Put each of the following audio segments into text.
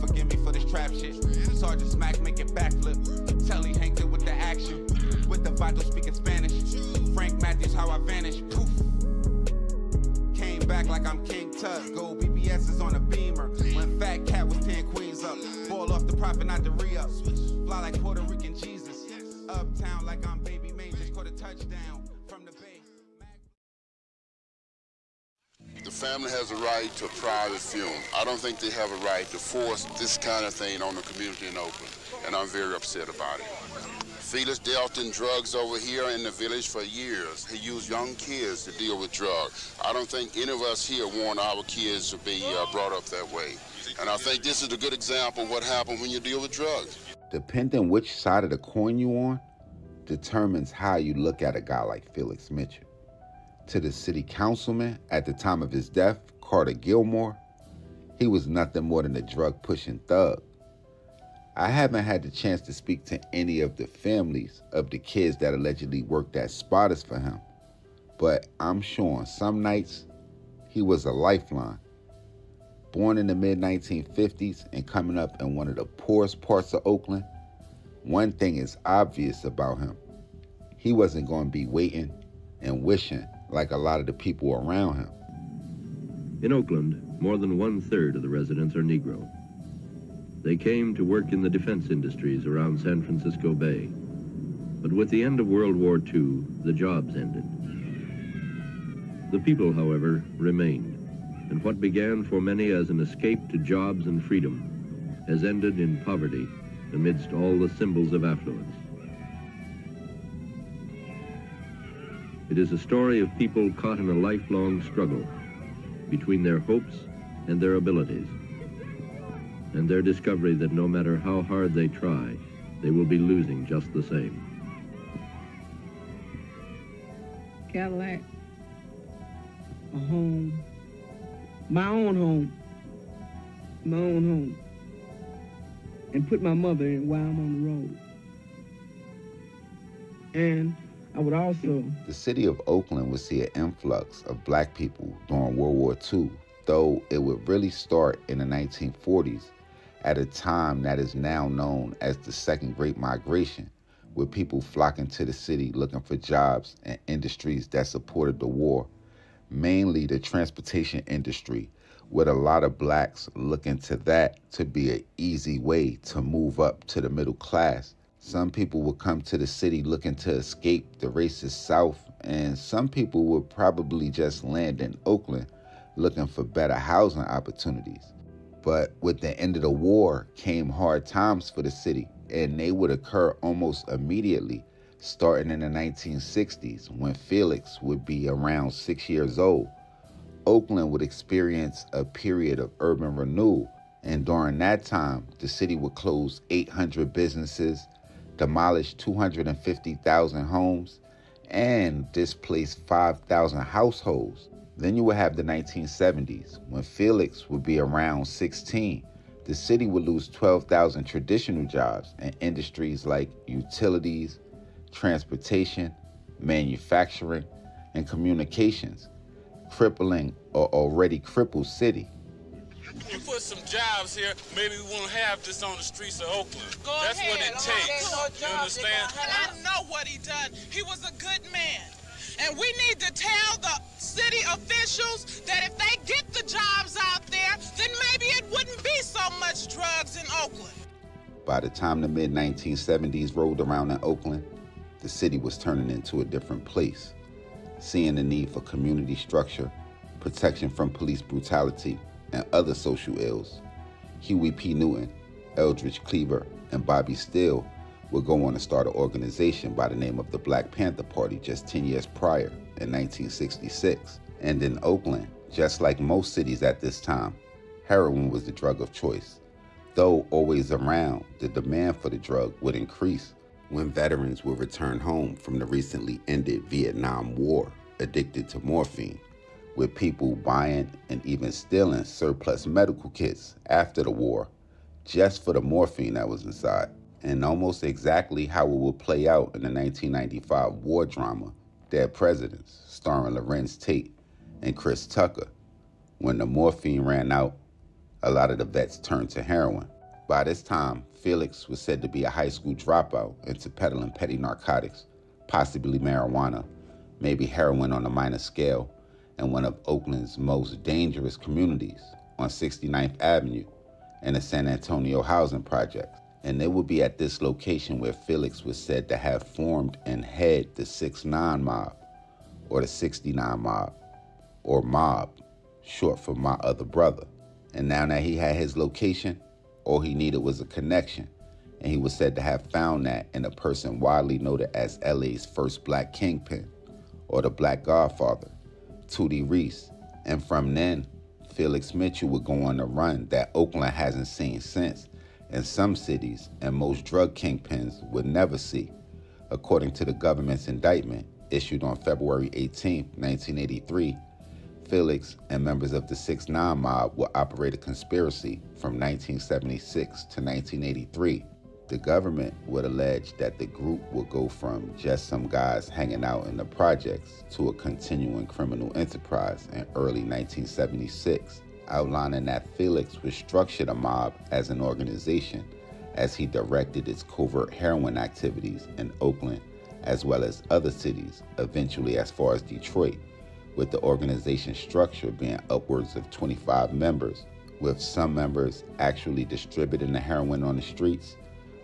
forgive me for this trap shit. Sergeant Smack make it backflip. Telly Hank with the action. With the vital speaking Spanish. Frank Matthews, how I vanish. Poof. Came back like I'm King Tut. Gold BBS is on a beamer. When Fat Cat was 10 queens up. Ball off the profit, not the re up. Fly like Puerto Rican Jesus. Uptown like I'm baby May. Just caught a touchdown family has a right to a private funeral. I don't think they have a right to force this kind of thing on the community in Oakland, and I'm very upset about it. Felix dealt in drugs over here in the village for years. He used young kids to deal with drugs. I don't think any of us here want our kids to be uh, brought up that way. And I think this is a good example of what happens when you deal with drugs. Depending which side of the coin you are on, determines how you look at a guy like Felix Mitchell. To the city councilman at the time of his death, Carter Gilmore, he was nothing more than a drug pushing thug. I haven't had the chance to speak to any of the families of the kids that allegedly worked at Spotters for him, but I'm sure some nights he was a lifeline. Born in the mid 1950s and coming up in one of the poorest parts of Oakland, one thing is obvious about him. He wasn't going to be waiting and wishing like a lot of the people around him. In Oakland, more than one third of the residents are Negro. They came to work in the defense industries around San Francisco Bay. But with the end of World War II, the jobs ended. The people, however, remained, and what began for many as an escape to jobs and freedom has ended in poverty amidst all the symbols of affluence. It is a story of people caught in a lifelong struggle between their hopes and their abilities, and their discovery that no matter how hard they try, they will be losing just the same. Cadillac, a home, my own home, my own home, and put my mother in while I'm on the road. And I would also. The city of Oakland would see an influx of black people during World War II, though it would really start in the 1940s at a time that is now known as the Second Great Migration, with people flocking to the city looking for jobs and industries that supported the war, mainly the transportation industry, with a lot of blacks looking to that to be an easy way to move up to the middle class. Some people would come to the city looking to escape the racist South, and some people would probably just land in Oakland looking for better housing opportunities. But with the end of the war came hard times for the city, and they would occur almost immediately, starting in the 1960s when Felix would be around six years old. Oakland would experience a period of urban renewal, and during that time, the city would close 800 businesses, demolish 250,000 homes, and displaced 5,000 households. Then you would have the 1970s, when Felix would be around 16. The city would lose 12,000 traditional jobs in industries like utilities, transportation, manufacturing, and communications, crippling a already crippled city. You put some jobs here, maybe we won't have this on the streets of Oakland. Go That's ahead. what it takes. No You understand? And I know what he done. He was a good man. And we need to tell the city officials that if they get the jobs out there, then maybe it wouldn't be so much drugs in Oakland. By the time the mid 1970s rolled around in Oakland, the city was turning into a different place, seeing the need for community structure, protection from police brutality, and other social ills. Huey P. Newton, Eldridge Cleaver, and Bobby Seale would go on to start an organization by the name of the Black Panther Party just 10 years prior in 1966. And in Oakland, just like most cities at this time, heroin was the drug of choice. Though always around, the demand for the drug would increase when veterans would return home from the recently ended Vietnam War addicted to morphine, with people buying and even stealing surplus medical kits after the war just for the morphine that was inside and almost exactly how it would play out in the 1995 war drama Dead Presidents, starring Larenz Tate and Chris Tucker. When the morphine ran out, a lot of the vets turned to heroin. By this time, Felix was said to be a high school dropout into peddling petty narcotics, possibly marijuana, maybe heroin on a minor scale, in one of Oakland's most dangerous communities on 69th Avenue in the San Antonio housing project. And it would be at this location where Felix was said to have formed and head the 6 9 mob, or the 69 mob, or mob, short for my other brother. And now that he had his location, all he needed was a connection. And he was said to have found that in a person widely noted as LA's first black kingpin, or the Black Godfather, Tootie Reese. And from then, Felix Mitchell would go on a run that Oakland hasn't seen since, and some cities and most drug kingpins would never see, according to the government's indictment issued on February 18, 1983. Felix and members of the 6 9 mob would operate a conspiracy from 1976 to 1983 the government would allege that the group would go from just some guys hanging out in the projects to a continuing criminal enterprise in early 1976, outlining that Felix would structure the mob as an organization as he directed its covert heroin activities in Oakland as well as other cities, eventually as far as Detroit, with the organization structure being upwards of 25 members, with some members actually distributing the heroin on the streets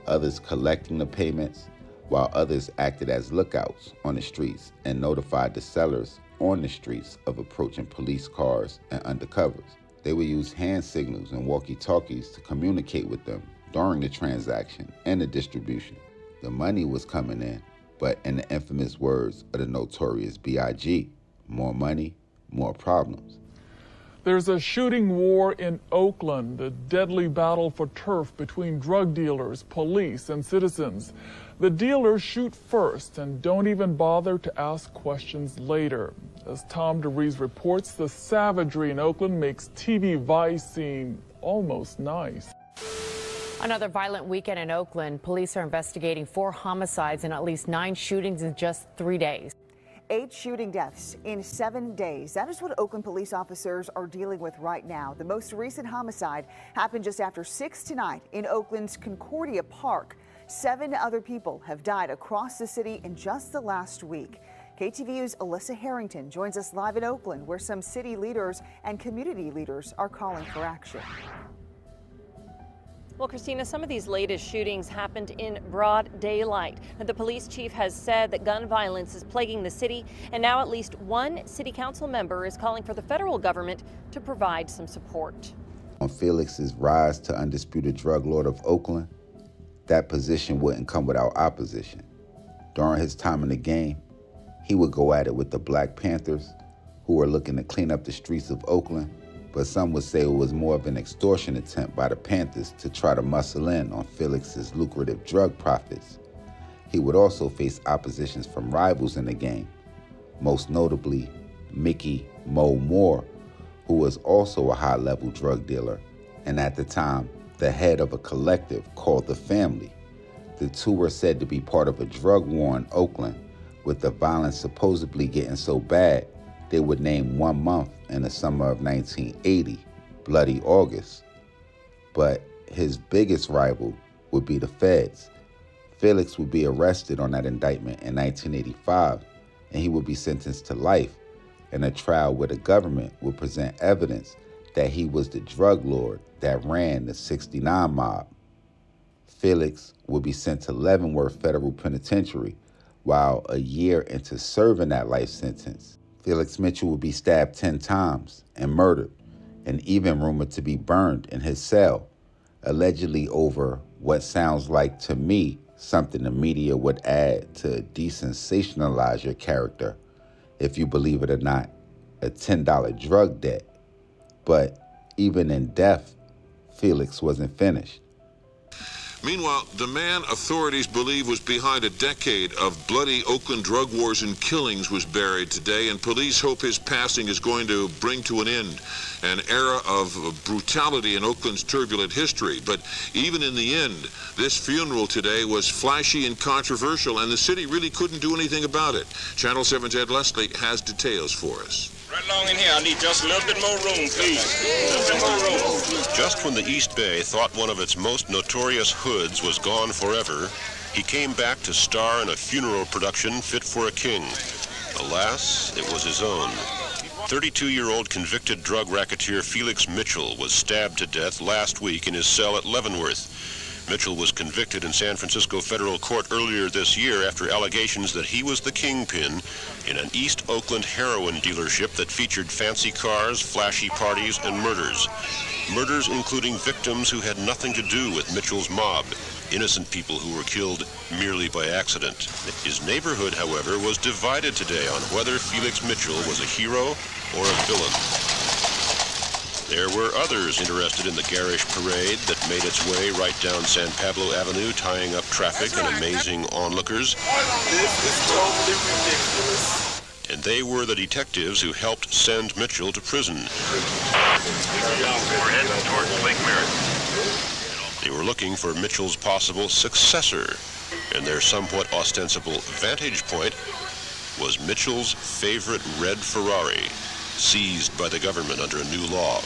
others collecting the payments, while others acted as lookouts on the streets and notified the sellers on the streets of approaching police cars and undercovers. They would use hand signals and walkie talkies to communicate with them during the transaction and the distribution. The money was coming in, but in the infamous words of the notorious B.I.G., more money, more problems. There's a shooting war in Oakland, a deadly battle for turf between drug dealers, police, and citizens. The dealers shoot first and don't even bother to ask questions later. As Tom DeRees reports, the savagery in Oakland makes TV Vice seem almost nice. Another violent weekend in Oakland. Police are investigating four homicides and at least nine shootings in just three days. Eight shooting deaths in seven days. That is what Oakland police officers are dealing with right now. The most recent homicide happened just after 6 tonight in Oakland's Concordia Park. Seven other people have died across the city in just the last week. KTVU's Alyssa Harrington joins us live in Oakland, where some city leaders and community leaders are calling for action. Well, Christina, some of these latest shootings happened in broad daylight. The police chief has said that gun violence is plaguing the city, and now at least one city council member is calling for the federal government to provide some support. On Felix's rise to undisputed drug lord of Oakland, that position wouldn't come without opposition. During his time in the game, he would go at it with the Black Panthers, who were looking to clean up the streets of Oakland but some would say it was more of an extortion attempt by the Panthers to try to muscle in on Felix's lucrative drug profits. He would also face oppositions from rivals in the game, most notably Mickey Mo Moore, who was also a high level drug dealer and at the time the head of a collective called The Family. The two were said to be part of a drug war in Oakland, with the violence supposedly getting so bad they would name one month in the summer of 1980, Bloody August. But his biggest rival would be the feds. Felix would be arrested on that indictment in 1985, and he would be sentenced to life in a trial where the government would present evidence that he was the drug lord that ran the 69 mob. Felix would be sent to Leavenworth Federal Penitentiary, while a year into serving that life sentence, Felix Mitchell would be stabbed 10 times and murdered, and even rumored to be burned in his cell, allegedly over what sounds like to me something the media would add to desensationalize your character, if you believe it or not, a $10 drug debt. But even in death, Felix wasn't finished. Meanwhile, the man authorities believe was behind a decade of bloody Oakland drug wars and killings was buried today, and police hope his passing is going to bring to an end an era of brutality in Oakland's turbulent history. But even in the end, this funeral today was flashy and controversial, and the city really couldn't do anything about it. Channel 7's Ed Leslie has details for us. Right along in here. I need just a little bit more room, please. Room. Just when the East Bay thought one of its most notorious hoods was gone forever, he came back to star in a funeral production fit for a king. Alas, it was his own. 32-year-old convicted drug racketeer Felix Mitchell was stabbed to death last week in his cell at Leavenworth. Mitchell was convicted in San Francisco federal court earlier this year after allegations that he was the kingpin in an East Oakland heroin dealership that featured fancy cars, flashy parties, and murders. Murders including victims who had nothing to do with Mitchell's mob, innocent people who were killed merely by accident. His neighborhood, however, was divided today on whether Felix Mitchell was a hero or a villain. There were others interested in the garish parade that made its way right down San Pablo Avenue, tying up traffic and amazing onlookers. This is totally ridiculous. And they were the detectives who helped send Mitchell to prison. We're heading towards Lake Merritt. They were looking for Mitchell's possible successor, and their somewhat ostensible vantage point was Mitchell's favorite red Ferrari, seized by the government under a new law.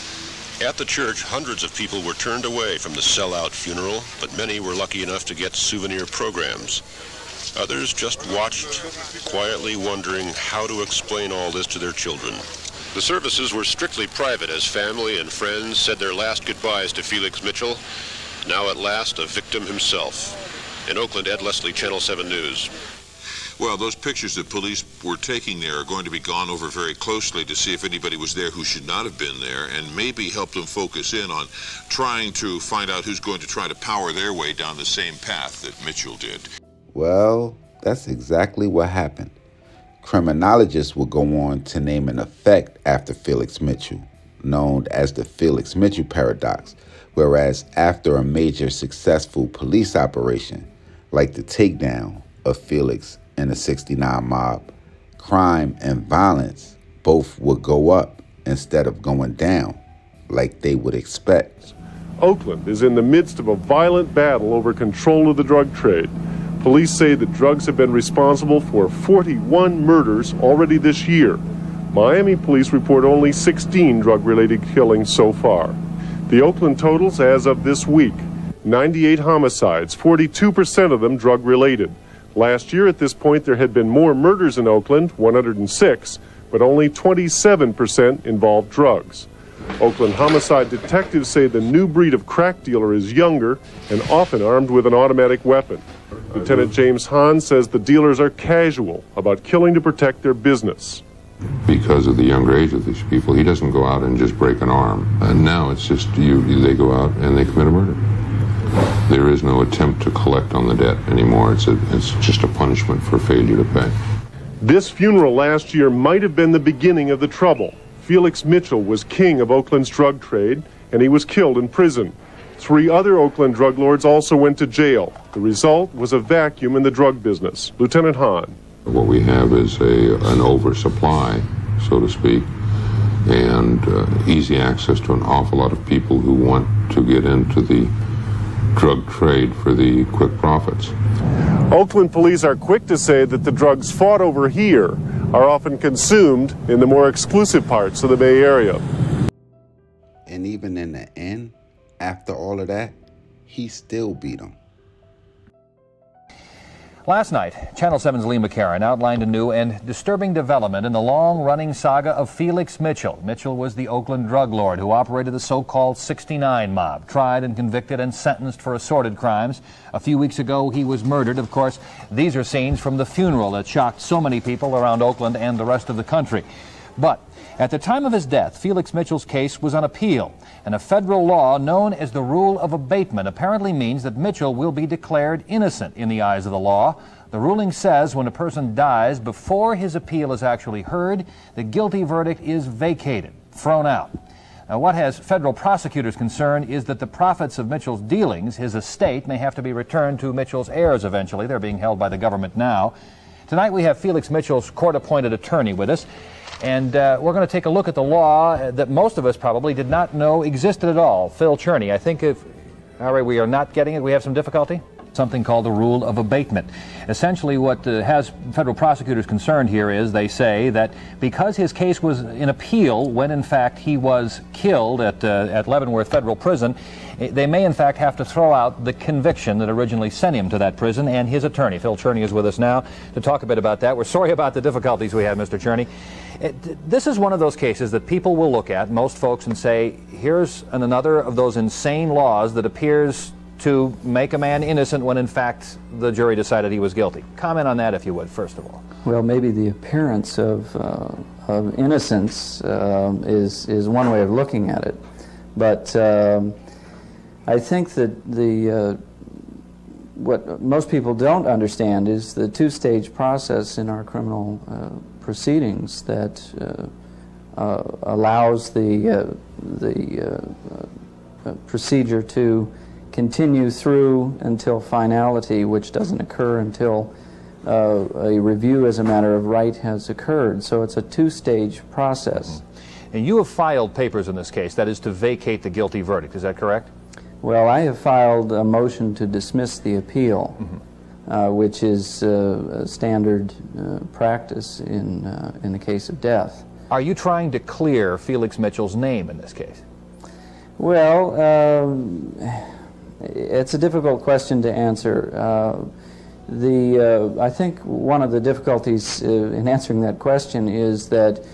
At the church, hundreds of people were turned away from the sellout funeral, but many were lucky enough to get souvenir programs. Others just watched, quietly wondering how to explain all this to their children. The services were strictly private as family and friends said their last goodbyes to Felix Mitchell, now at last a victim himself. In Oakland, Ed Leslie, Channel 7 News. Well, those pictures that police were taking there are going to be gone over very closely to see if anybody was there who should not have been there and maybe help them focus in on trying to find out who's going to try to power their way down the same path that Mitchell did. Well, that's exactly what happened. Criminologists will go on to name an effect after Felix Mitchell, known as the Felix Mitchell paradox, whereas after a major successful police operation, like the takedown of Felix and the 69 mob, crime and violence both would go up instead of going down like they would expect. Oakland is in the midst of a violent battle over control of the drug trade. Police say that drugs have been responsible for 41 murders already this year. Miami police report only 16 drug related killings so far. The Oakland totals as of this week 98 homicides, 42% of them drug related. Last year at this point, there had been more murders in Oakland, 106, but only 27% involved drugs. Oakland homicide detectives say the new breed of crack dealer is younger and often armed with an automatic weapon. Lieutenant James Hahn says the dealers are casual about killing to protect their business. Because of the younger age of these people, he doesn't go out and just break an arm. And now it's just you, they go out and they commit a murder. There is no attempt to collect on the debt anymore. It's, a, it's just a punishment for failure to pay. This funeral last year might have been the beginning of the trouble. Felix Mitchell was king of Oakland's drug trade, and he was killed in prison. Three other Oakland drug lords also went to jail. The result was a vacuum in the drug business. Lieutenant Hahn. What we have is a, an oversupply, so to speak, and uh, easy access to an awful lot of people who want to get into the drug trade for the quick profits. Oakland police are quick to say that the drugs fought over here are often consumed in the more exclusive parts of the Bay Area. And even in the end, after all of that, he still beat them. Last night, Channel 7's Lee McCarron outlined a new and disturbing development in the long-running saga of Felix Mitchell. Mitchell was the Oakland drug lord who operated the so-called 69 mob, tried and convicted and sentenced for assorted crimes. A few weeks ago, he was murdered. Of course, these are scenes from the funeral that shocked so many people around Oakland and the rest of the country. But at the time of his death, Felix Mitchell's case was on appeal, and a federal law known as the rule of abatement apparently means that Mitchell will be declared innocent in the eyes of the law. The ruling says when a person dies before his appeal is actually heard, the guilty verdict is vacated, thrown out. Now, what has federal prosecutors concerned is that the profits of Mitchell's dealings, his estate, may have to be returned to Mitchell's heirs eventually. They're being held by the government now. Tonight we have Felix Mitchell's court-appointed attorney with us. And uh, we're going to take a look at the law that most of us probably did not know existed at all. Phil Cherney, I think if, all right, we are not getting it. We have some difficulty? something called the rule of abatement. Essentially, what uh, has federal prosecutors concerned here is they say that because his case was in appeal when in fact he was killed at, uh, at Leavenworth Federal Prison, eh, they may in fact have to throw out the conviction that originally sent him to that prison and his attorney. Phil Cherney is with us now to talk a bit about that. We're sorry about the difficulties we had, Mr. Cherney. It, this is one of those cases that people will look at, most folks, and say, here's an, another of those insane laws that appears to make a man innocent when in fact the jury decided he was guilty. Comment on that if you would, first of all. Well, maybe the appearance of, uh, of innocence uh, is, is one way of looking at it. But um, I think that the, uh, what most people don't understand is the two-stage process in our criminal uh, proceedings that uh, uh, allows the, uh, the procedure to continue through until finality, which doesn't occur until uh, a review as a matter of right has occurred. So it's a two-stage process. And you have filed papers in this case, that is to vacate the guilty verdict, is that correct? Well, I have filed a motion to dismiss the appeal. Mm -hmm uh, which is uh, standard uh, practice in, uh, in the case of death. Are you trying to clear Felix Mitchell's name in this case? Well, um, it's a difficult question to answer. Uh, the, I think one of the difficulties in answering that question is that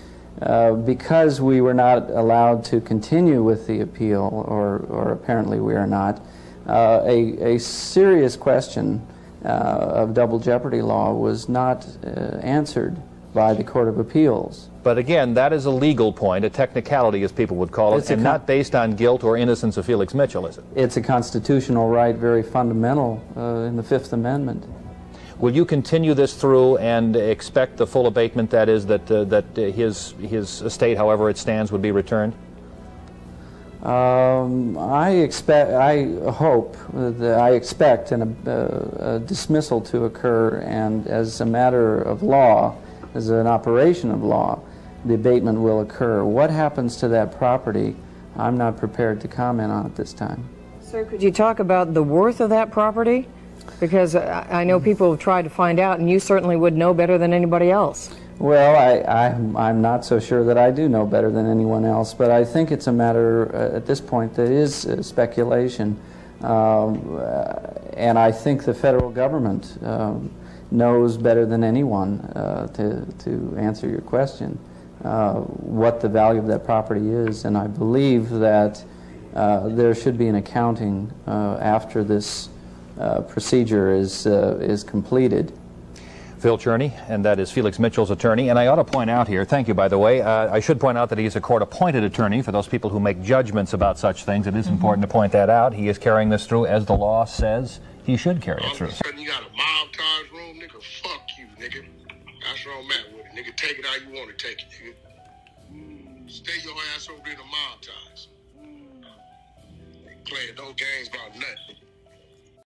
uh, because we were not allowed to continue with the appeal, or, or apparently we are not, uh, a, a serious question uh, of double jeopardy law was not uh, answered by the Court of Appeals. But again, that is a legal point, a technicality as people would call it, and not based on guilt or innocence of Felix Mitchell, is it? It's a constitutional right, very fundamental uh, in the Fifth Amendment. Will you continue this through and expect the full abatement, that is, that, uh, that his, his estate, however it stands, would be returned? Um, I expect, I hope, that I expect an, uh, a dismissal to occur, and as a matter of law, as an operation of law, the abatement will occur. What happens to that property, I'm not prepared to comment on at this time. Sir, could you talk about the worth of that property? Because I know people have tried to find out, and you certainly would know better than anybody else. Well, I, I, am not so sure that I do know better than anyone else, but I think it's a matter uh, at this point that is uh, speculation. Um, uh, and I think the federal government um, knows better than anyone uh, to, to answer your question uh, what the value of that property is. And I believe that uh, there should be an accounting after this procedure is, is completed. Phil Cherney, and that is Felix Mitchell's attorney. And I ought to point out here, thank you, by the way, uh, I should point out that he's a court appointed attorney for those people who make judgments about such things. It is mm -hmm. important to point that out. He is carrying this through as the law says he should carry it through. All of a sudden, you got a mild times room, nigga. Fuck you, nigga. That's where I'm at with it, nigga. Take it how you want to take it, nigga. Stay your ass over in the mild times. Playing no games about nothing.